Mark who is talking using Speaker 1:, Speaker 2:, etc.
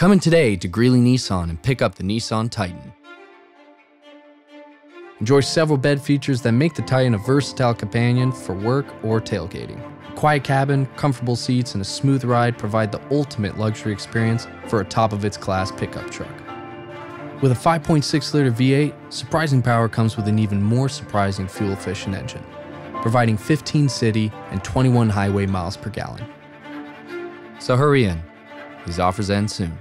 Speaker 1: Come in today to Greeley Nissan and pick up the Nissan Titan. Enjoy several bed features that make the Titan a versatile companion for work or tailgating. A quiet cabin, comfortable seats, and a smooth ride provide the ultimate luxury experience for a top of its class pickup truck. With a 5.6 liter V8, surprising power comes with an even more surprising fuel efficient engine, providing 15 city and 21 highway miles per gallon. So hurry in, these offers end soon.